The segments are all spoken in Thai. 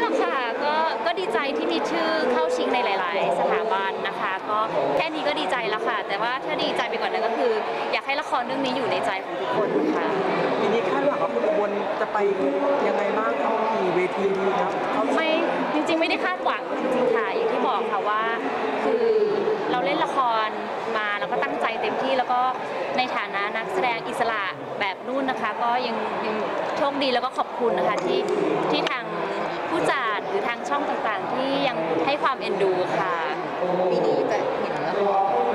หรอกค่ะก็ก็ดีใจที่มีชื่อเข้าชิงในหลาย ๆ สถาบันนะคะ ก็แค่นี้ก็ดีใจแล้วค่ะ แต่ว่าถ้าดีใจไปกว่อนนั้นก็คือ อยากให้ละครเรื่องนี้อยู่ในใจของทุกคนค่ะทีนี้คาดหวังว่าคุณอุบลจะไปยังไงบ้างครับกี่เวทีดีครับเขาไม่จริง ๆ ไม่ได้คาดหวังจริง ๆ ค่ะอย่างที่บอกค่ะว่า คือเราเล่นละครมาแล้วก็ตั้งใจเต็มที่แล้วก็ในฐานะนักแสดงอิสระแบบนู่นนะคะ ก็ยังยังโชคดีแล้วก็ขอบคุณนะคะที่ที่ทาง ผู้จัดหรือทางช่องต่างๆ ที่ยังให้ความเอ็นดูค่ะ ปีนี้จะเห็นละคร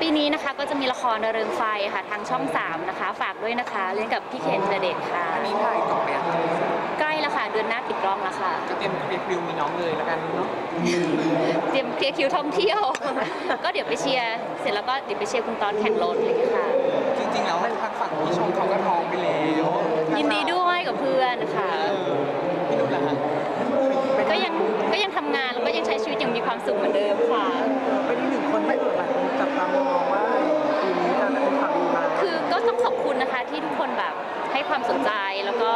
ปีนี้นะคะก็จะมีละครระเริงไฟค่ะทางช่อง 3 นะคะ ฝากด้วยนะคะ เล่นกับพี่เคนธีรเดชค่ะ อันนี้ถ่ายจบไปยังใกล้แล้วค่ะ เดือนหน้าปิดกล้องแล้วค่ะก็เตรียมเคลียร์คิวมีน้องเลยแล้วกันเนาะเตรียมเคลียร์คิวท่องเที่ยว ก็เดี๋ยวไปเชียร์เสร็จแล้วก็เดี๋ยวไปเชียร์คุณตอนแข่งรถอะไรอย่างเงี้ยค่ะ จริงๆแล้วทางฝั่งพี่ชมเขาก็ท้องไปแล้วยินดีด้วยกับเพื่อนค่ะ พี่นุ่นล่ะฮะ ก็ยังก็ยังทำงานแล้วก็ยังใช้ชีวิตอย่างมี ความสุขเหมือนเดิมค่ะ เป็นอีกหนึ่งคนไม่หลายคนจับตามองว่าปีนี้จะได้ข่าวดีมาคือก็ต้องขอบคุณนะคะที่ทุกคนแบบให้ความสนใจแล้วก็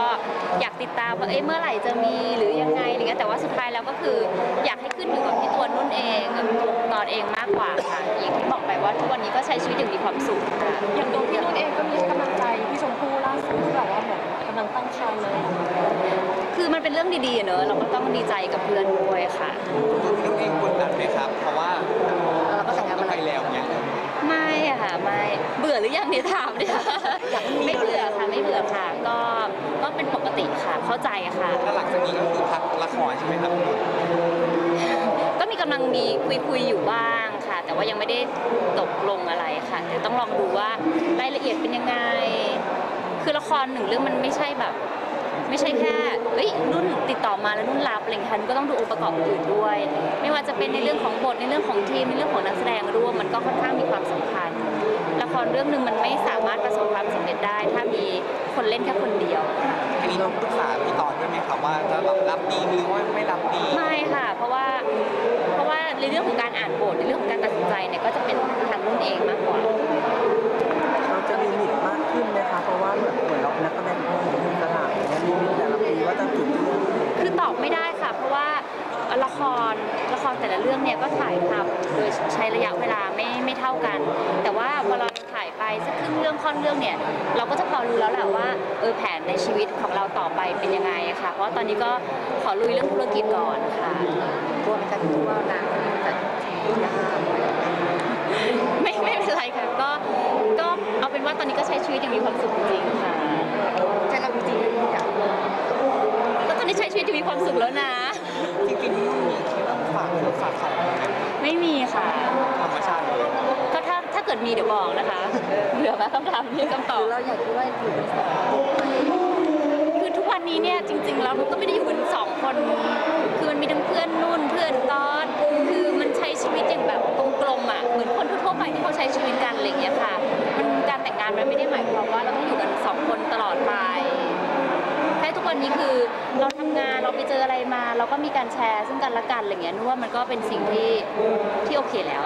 อยากติดตามว่าเอ้ยเมื่อไหร่จะมีหรือยังไงอะไรเงี้ยแต่ว่าสุดท้ายแล้วก็คืออยากให้ขึ้นอยู่กับที่ตัวนุ่นเองกับตัวคุณนอนเองมากกว่าค่ะอย่างที่บอกไปว่าทุกวันนี้ก็ใช้ชีวิตอย่างมีความสุขค่ะอย่างตัวพี่นุ่นเองก็มีกำลังใจพี่ชมพู่ล่าสุดที่แบบว่าเหมือนกำลังตั้งครรภ์เลย คือมันเป็นเรื่องดีๆอะเนอะเราก็ต้องดีใจกับเพื่อนด้วยค่ะตัวพี่นุ่นเองกดดันไหมครับ เพราะว่าเราก็แต่งงานไปแล้วเนี่ยไม่อะค่ะไม่เบื่อหรือยังเนี่ยถามเนี่ยไม่เบื่อค่ะไม่เบื่อค่ะ ก็ก็เป็นปกติค่ะเข้าใจอะค่ะ แล้วหลังจากนี้ก็คือพักละครใช่ไหมครับก็มีกำลังมีคุยคุยๆอยู่บ้างค่ะ แต่ว่ายังไม่ได้ตกลงอะไรค่ะเดี๋ยวต้องลองดูว่ารายละเอียดเป็นยังไง คือละครหนึ่งเรื่องมันไม่ใช่แบบ ไม่ใช่แค่เอ้ยนุ่นติดต่อมาแล้วนุ่นรับอะไรอย่างเงี้ยค่ะนุ่นก็ต้องดูองค์ประกอบอื่นด้วย ไม่ว่าจะเป็นในเรื่องของบทในเรื่องของทีมในเรื่องของนักแสดงร่วมมันก็ค่อนข้างมีความสำคัญละครเรื่องหนึ่งมันไม่สามารถประสบความสำเร็จได้ ถ้ามีคนเล่นแค่คนเดียวอันนี้ต้องปรึกษาพี่ตอนด้วยไหมครับว่าจะรับรับดีหรือว่าไม่รับดีไม่ค่ะ เพราะว่าเพราะว่าในเรื่องของการอ่านบทในเรื่องของการตัดสินใจเนี่ยก็จะเป็นทางนุ่นเอง คือตอบไม่ได้ค่ะ เพราะว่าละครละครแต่ละเรื่องเนี่ยก็ถ่ายทำโดยใช้ระยะเวลาไม่ไม่เท่ากัน แต่ว่าพอเราถ่ายไปสักครึ่งเรื่องค่อนเรื่องเนี่ยเราก็จะพอรู้แล้วแหละว่าเออแผนในชีวิตของเราต่อไปเป็นยังไงอะค่ะ เพราะว่าตอนนี้ก็ขอลุยเรื่องธุรกิจก่อนค่ะกลัวไหมคะที่ว่านางจะยากไม่ไม่เป็นไรค่ะก็ก็เอาเป็นว่าตอนนี้ก็ใช้ชีวิตอย่างมีความสุขจริงๆค่ะ ใช่เราจริงๆอยาก ก็ตอนนี้ใชีวิตอยู่มีความสุขแล้วนะ จริงๆพี่นุ่นมีคิดว่าฝากเงินฝากไข่ไหมไม่มีค่ะ ธรรมชาติเลยก็ถ้าถ้าเกิดมีเดี๋ยวบอกนะคะเบื่อไหมคำถามนี้คำตอบ เราอยากด้วยอยู่เป็นสองคือทุกวันนี้เนี่ยจริง ๆ แล้วก็ไม่ได้อยู่กันสองคน คือมันมีทั้งเพื่อนนุ่นเพื่อนตอนคือมันใช้ชีวิตอย่างแบบกลมๆอะ เหมือนคนทั่วๆไปที่เขาใช้ชีวิตกันอะไรอย่างเงี้ยค่ะ มันการแต่งงานมันไม่ได้หมายความว่าเราต้องอยู่กันสองคนตลอดไป แค่ทุกวันนี้คือเราทำงานเราไปเจออะไรมาเราก็มีการแชร์ซึ่งกันและกันอะไรเงี้ยนึกว่ามันก็เป็นสิ่งที่ที่โอเคแล้ว